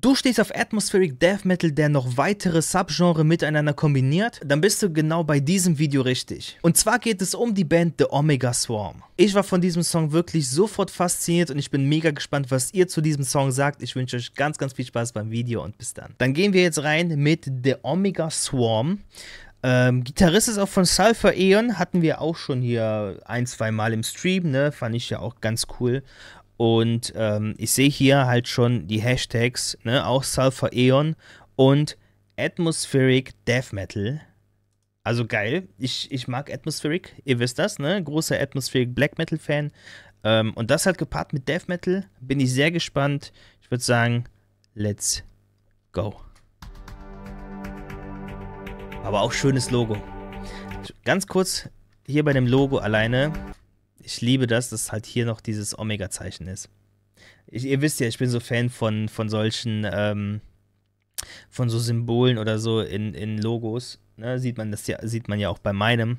Du stehst auf Atmospheric Death Metal, der noch weitere Subgenre miteinander kombiniert, dann bist du genau bei diesem Video richtig. Und zwar geht es um die Band The Omega Swarm. Ich war von diesem Song wirklich sofort fasziniert und ich bin mega gespannt, was ihr zu diesem Song sagt. Ich wünsche euch ganz, ganz viel Spaß beim Video und bis dann. Dann gehen wir jetzt rein mit The Omega Swarm. Ähm, Gitarrist ist auch von Sulfur Aeon, hatten wir auch schon hier ein, zwei Mal im Stream, ne? Fand ich ja auch ganz cool. Und ähm, ich sehe hier halt schon die Hashtags, ne, auch Sulfur Aeon und Atmospheric Death Metal. Also geil. Ich, ich mag Atmospheric, ihr wisst das, ne? Großer Atmospheric Black Metal Fan. Ähm, und das halt gepaart mit Death Metal. Bin ich sehr gespannt. Ich würde sagen, let's go. Aber auch schönes Logo. Ganz kurz hier bei dem Logo alleine ich liebe das, dass halt hier noch dieses Omega-Zeichen ist. Ich, ihr wisst ja, ich bin so Fan von, von solchen, ähm, von so Symbolen oder so in, in Logos. Ne, sieht man das ja, sieht man ja auch bei meinem.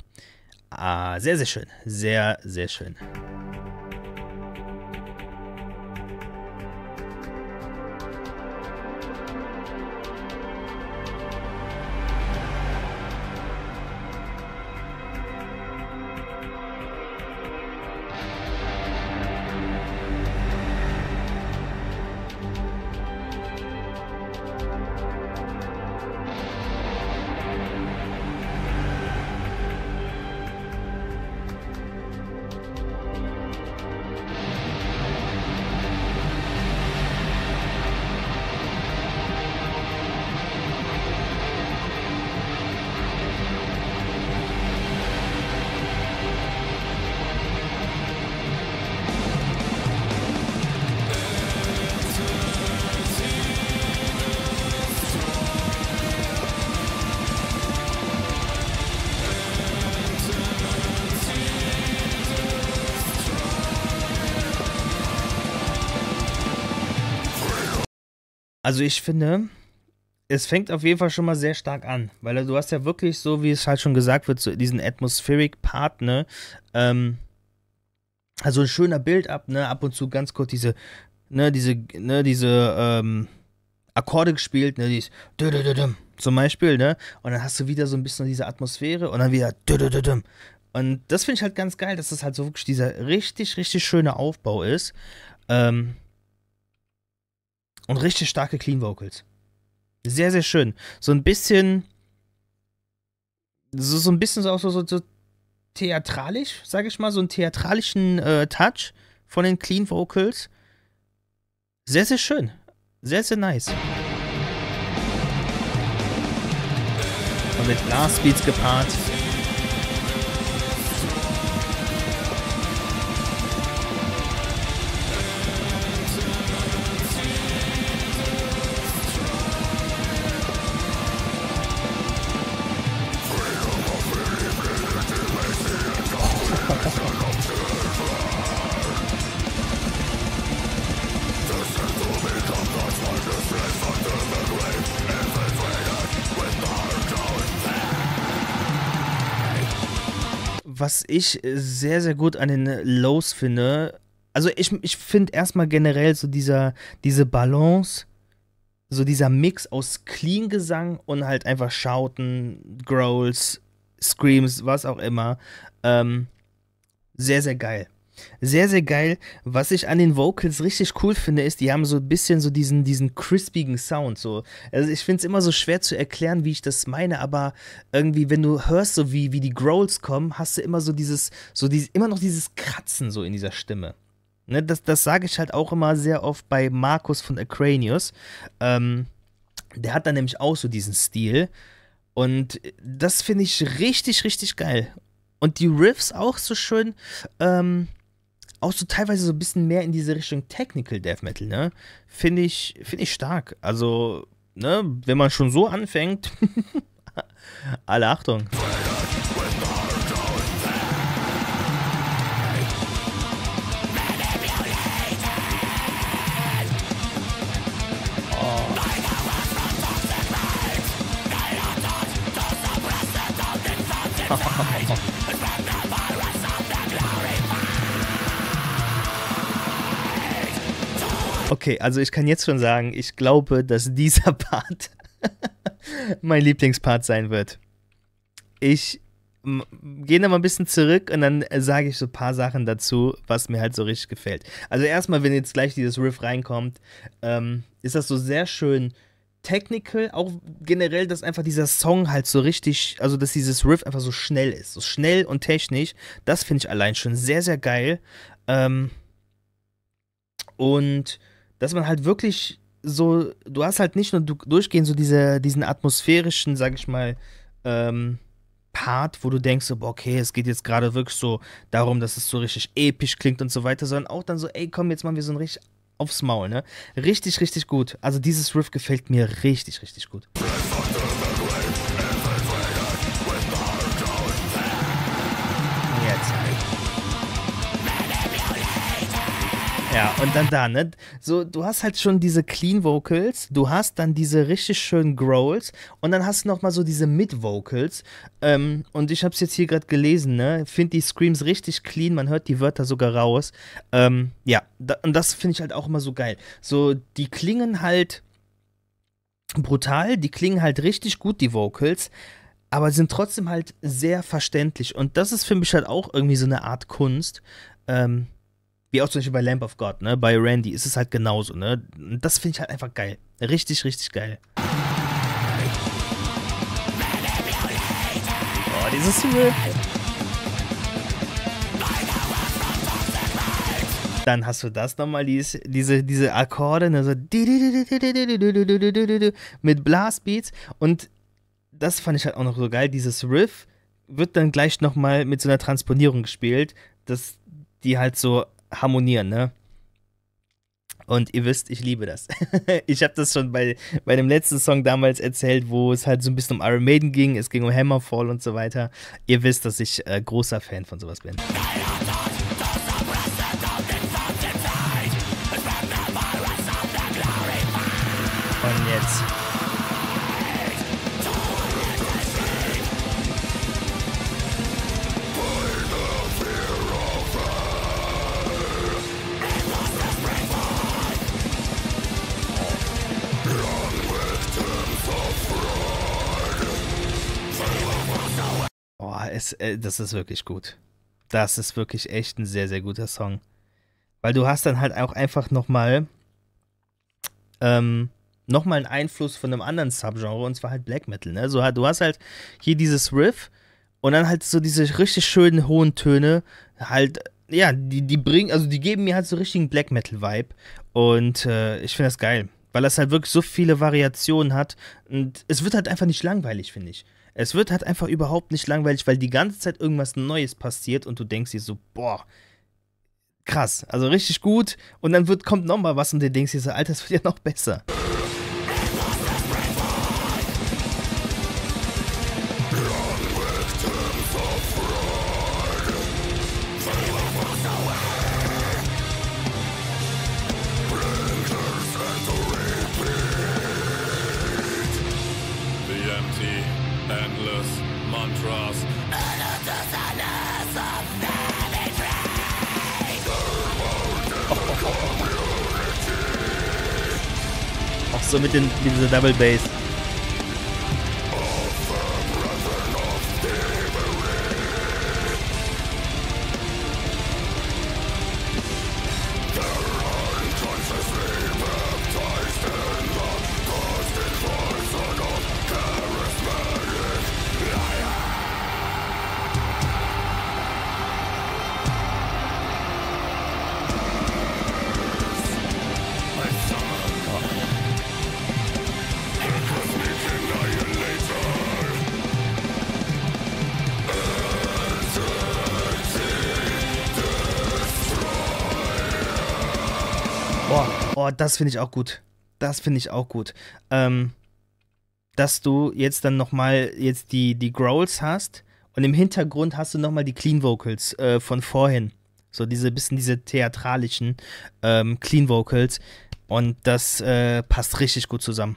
Ah, sehr, sehr schön. Sehr, sehr schön. Also ich finde, es fängt auf jeden Fall schon mal sehr stark an, weil du hast ja wirklich so, wie es halt schon gesagt wird, so diesen Atmospheric Part, ne, ähm, also ein schöner Bild ab, ne, ab und zu ganz kurz diese, ne, diese, ne, diese, ähm, Akkorde gespielt, ne, dieses zum Beispiel, ne, und dann hast du wieder so ein bisschen diese Atmosphäre und dann wieder und das finde ich halt ganz geil, dass das halt so wirklich dieser richtig, richtig schöne Aufbau ist, ähm, und richtig starke Clean Vocals. Sehr, sehr schön. So ein bisschen. So, so ein bisschen so, so, so theatralisch, sage ich mal, so einen theatralischen äh, Touch von den Clean Vocals. Sehr, sehr schön. Sehr, sehr nice. Und mit Blastbeats gepaart. Was ich sehr, sehr gut an den Lows finde, also ich, ich finde erstmal generell so dieser, diese Balance, so dieser Mix aus Clean-Gesang und halt einfach Schauten, Growls, Screams, was auch immer, ähm, sehr, sehr geil sehr, sehr geil. Was ich an den Vocals richtig cool finde, ist, die haben so ein bisschen so diesen, diesen crispigen Sound. So. Also ich finde es immer so schwer zu erklären, wie ich das meine, aber irgendwie, wenn du hörst, so wie, wie die Growls kommen, hast du immer so dieses, so dieses, immer noch dieses Kratzen so in dieser Stimme. Ne, das das sage ich halt auch immer sehr oft bei Markus von Acranius. Ähm, der hat dann nämlich auch so diesen Stil. Und das finde ich richtig, richtig geil. Und die Riffs auch so schön. Ähm, auch so teilweise so ein bisschen mehr in diese Richtung Technical Death Metal, ne? Finde ich, find ich stark. Also, ne, wenn man schon so anfängt, alle Achtung. Oh. Okay, also ich kann jetzt schon sagen, ich glaube, dass dieser Part mein Lieblingspart sein wird. Ich gehe noch mal ein bisschen zurück und dann sage ich so ein paar Sachen dazu, was mir halt so richtig gefällt. Also erstmal, wenn jetzt gleich dieses Riff reinkommt, ähm, ist das so sehr schön technical, auch generell, dass einfach dieser Song halt so richtig, also dass dieses Riff einfach so schnell ist, so schnell und technisch, das finde ich allein schon sehr, sehr geil. Ähm, und dass man halt wirklich so, du hast halt nicht nur durchgehend so diese, diesen atmosphärischen, sag ich mal, ähm, Part, wo du denkst, okay, es geht jetzt gerade wirklich so darum, dass es so richtig episch klingt und so weiter, sondern auch dann so, ey, komm, jetzt machen wir so ein richtig aufs Maul, ne? Richtig, richtig gut. Also dieses Riff gefällt mir richtig, richtig gut. Ja, und dann da, ne? So, du hast halt schon diese Clean Vocals, du hast dann diese richtig schönen Growls und dann hast du nochmal so diese Mid-Vocals. Ähm, und ich hab's jetzt hier gerade gelesen, ne? Find die Screams richtig clean, man hört die Wörter sogar raus. Ähm, ja, da, und das finde ich halt auch immer so geil. So, die klingen halt brutal, die klingen halt richtig gut, die Vocals aber sind trotzdem halt sehr verständlich. Und das ist für mich halt auch irgendwie so eine Art Kunst. Ähm, wie auch zum Beispiel bei Lamp of God, ne? Bei Randy ist es halt genauso, ne? Das finde ich halt einfach geil. Richtig, richtig geil. Oh, dieses Riff. Dann hast du das nochmal, diese, diese, diese Akkorde, ne? So mit Blastbeats. Und das fand ich halt auch noch so geil. Dieses Riff wird dann gleich nochmal mit so einer Transponierung gespielt, dass die halt so harmonieren, ne? Und ihr wisst, ich liebe das. ich habe das schon bei, bei dem letzten Song damals erzählt, wo es halt so ein bisschen um Iron Maiden ging, es ging um Hammerfall und so weiter. Ihr wisst, dass ich äh, großer Fan von sowas bin. Und jetzt es, äh, das ist wirklich gut. Das ist wirklich echt ein sehr, sehr guter Song. Weil du hast dann halt auch einfach nochmal ähm, nochmal einen Einfluss von einem anderen Subgenre und zwar halt Black Metal. Ne? So, du hast halt hier dieses Riff und dann halt so diese richtig schönen hohen Töne, halt, ja, die, die bringen, also die geben mir halt so richtigen Black Metal-Vibe und äh, ich finde das geil, weil das halt wirklich so viele Variationen hat und es wird halt einfach nicht langweilig, finde ich. Es wird halt einfach überhaupt nicht langweilig, weil die ganze Zeit irgendwas Neues passiert und du denkst dir so, boah, krass, also richtig gut. Und dann wird, kommt nochmal was und du denkst dir so, Alter, das wird ja noch besser. So mit, den, mit dieser Double Bass. Oh, das finde ich auch gut. Das finde ich auch gut. Ähm, dass du jetzt dann nochmal jetzt die, die Growls hast und im Hintergrund hast du nochmal die Clean Vocals äh, von vorhin. So diese bisschen diese theatralischen ähm, Clean Vocals. Und das äh, passt richtig gut zusammen.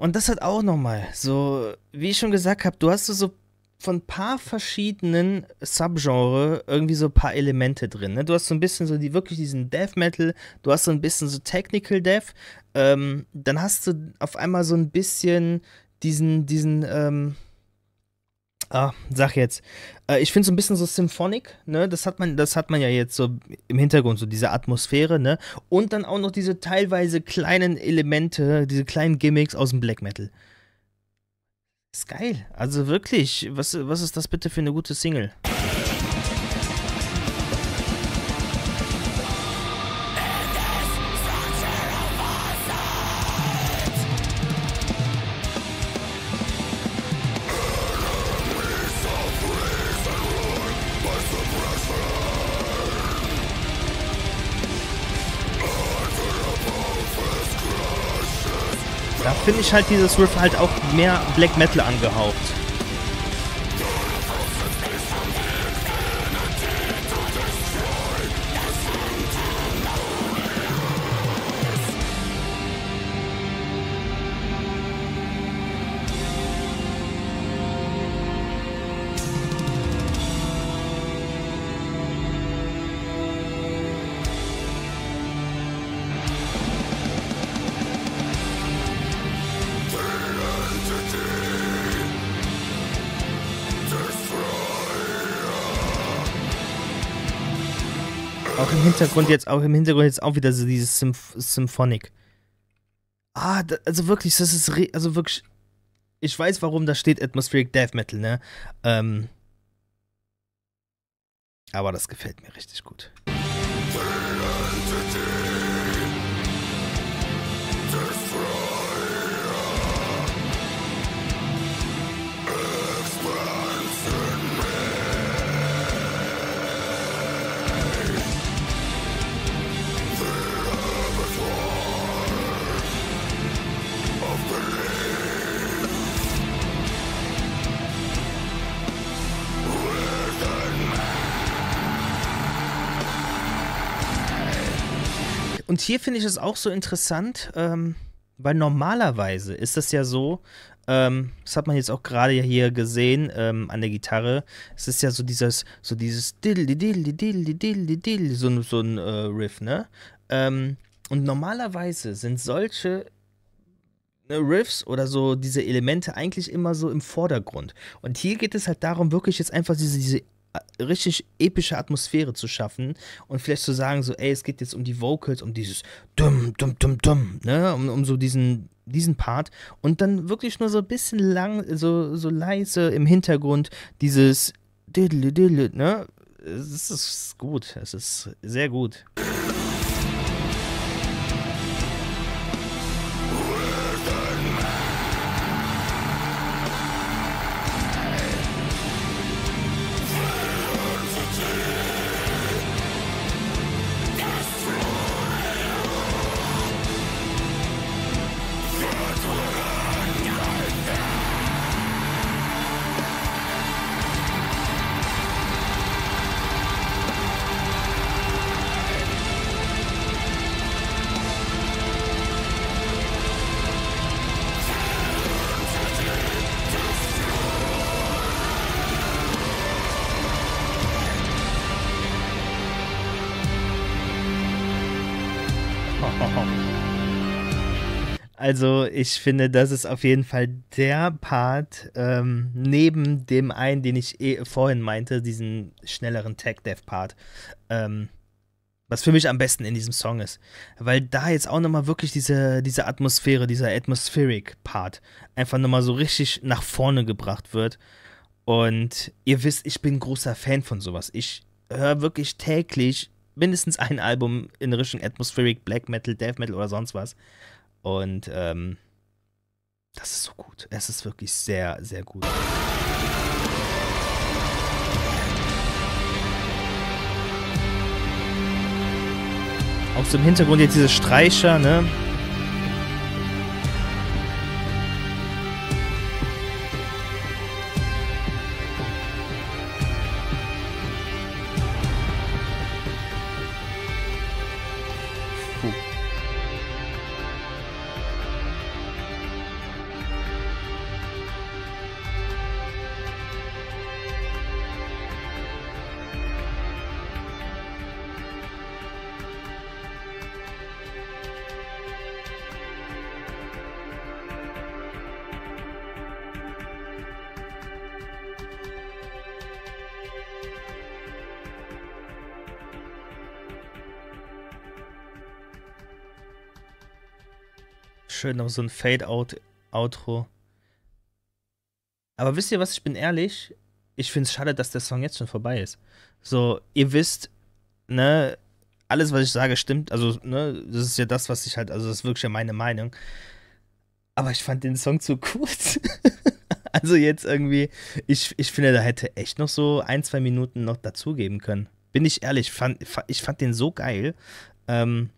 Und das hat auch nochmal, so, wie ich schon gesagt habe, du hast so von ein paar verschiedenen Subgenre irgendwie so ein paar Elemente drin. Ne? Du hast so ein bisschen so die wirklich diesen Death Metal, du hast so ein bisschen so Technical Death, ähm, dann hast du auf einmal so ein bisschen diesen, diesen, ähm, ah, sag jetzt, äh, ich finde so ein bisschen so Symphonic, ne? Das hat man, das hat man ja jetzt so im Hintergrund, so diese Atmosphäre, ne? Und dann auch noch diese teilweise kleinen Elemente, diese kleinen Gimmicks aus dem Black Metal. Ist geil. Also wirklich, was, was ist das bitte für eine gute Single? Finde ich halt dieses Riff halt auch mehr Black Metal angehaucht. Hintergrund jetzt auch im Hintergrund jetzt auch wieder so dieses Symph Symphonic. Ah, da, also wirklich, das ist also wirklich. Ich weiß, warum da steht Atmospheric Death Metal, ne? Ähm, aber das gefällt mir richtig gut. Und hier finde ich es auch so interessant, ähm, weil normalerweise ist das ja so, ähm, das hat man jetzt auch gerade hier gesehen ähm, an der Gitarre. Es ist ja so dieses, so dieses diddle diddle diddle diddle diddle so, so ein äh, Riff, ne? Ähm, und normalerweise sind solche ne, Riffs oder so diese Elemente eigentlich immer so im Vordergrund. Und hier geht es halt darum, wirklich jetzt einfach diese, diese richtig epische Atmosphäre zu schaffen und vielleicht zu sagen, so, ey, es geht jetzt um die Vocals, um dieses dumm, dumm, dumm, dumm, ne, um, um so diesen, diesen Part und dann wirklich nur so ein bisschen lang, so, so leise im Hintergrund dieses diddle, diddle, ne, es ist gut, es ist sehr gut. Also ich finde, das ist auf jeden Fall der Part ähm, neben dem einen, den ich eh vorhin meinte, diesen schnelleren Tech-Dev-Part, ähm, was für mich am besten in diesem Song ist. Weil da jetzt auch nochmal wirklich diese, diese Atmosphäre, dieser Atmospheric-Part einfach nochmal so richtig nach vorne gebracht wird. Und ihr wisst, ich bin großer Fan von sowas. Ich höre wirklich täglich mindestens ein Album in Richtung Atmospheric, Black Metal, Death Metal oder sonst was. Und ähm, das ist so gut. Es ist wirklich sehr, sehr gut. Auch so im Hintergrund jetzt diese Streicher, ne? Schön noch so ein Fade-Out-Outro. Aber wisst ihr was, ich bin ehrlich, ich finde es schade, dass der Song jetzt schon vorbei ist. So, ihr wisst, ne, alles, was ich sage, stimmt. Also, ne, das ist ja das, was ich halt, also das ist wirklich ja meine Meinung. Aber ich fand den Song zu kurz. also jetzt irgendwie, ich, ich finde, da hätte echt noch so ein, zwei Minuten noch dazugeben können. Bin ich ehrlich, fand, ich fand den so geil, ähm,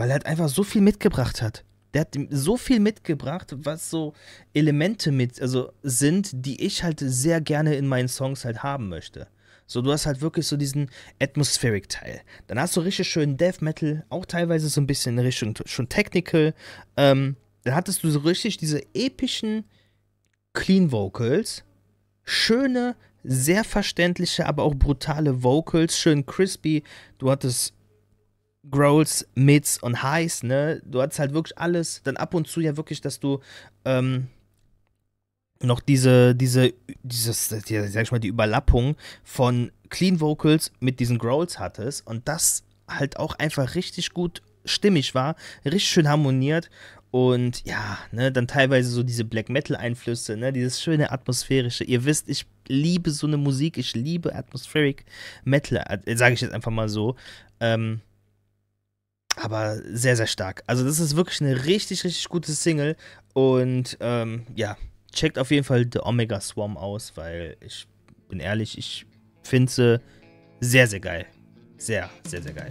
weil er halt einfach so viel mitgebracht hat. Der hat so viel mitgebracht, was so Elemente mit, also sind, die ich halt sehr gerne in meinen Songs halt haben möchte. So, du hast halt wirklich so diesen Atmospheric-Teil. Dann hast du richtig schön Death Metal, auch teilweise so ein bisschen in Richtung schon Technical. Ähm, dann hattest du so richtig diese epischen Clean Vocals, schöne, sehr verständliche, aber auch brutale Vocals, schön crispy. Du hattest Growls, Mids und Highs, ne? Du hattest halt wirklich alles. Dann ab und zu ja wirklich, dass du ähm, noch diese, diese, dieses, die, sag ich mal, die Überlappung von Clean Vocals mit diesen Growls hattest und das halt auch einfach richtig gut stimmig war, richtig schön harmoniert und ja, ne, dann teilweise so diese Black Metal Einflüsse, ne, dieses schöne atmosphärische. Ihr wisst, ich liebe so eine Musik, ich liebe Atmospheric Metal, äh, sage ich jetzt einfach mal so. Ähm, aber sehr, sehr stark. Also, das ist wirklich eine richtig, richtig gute Single. Und ähm, ja, checkt auf jeden Fall The Omega Swarm aus, weil ich bin ehrlich, ich finde sie sehr, sehr geil. Sehr, sehr, sehr geil.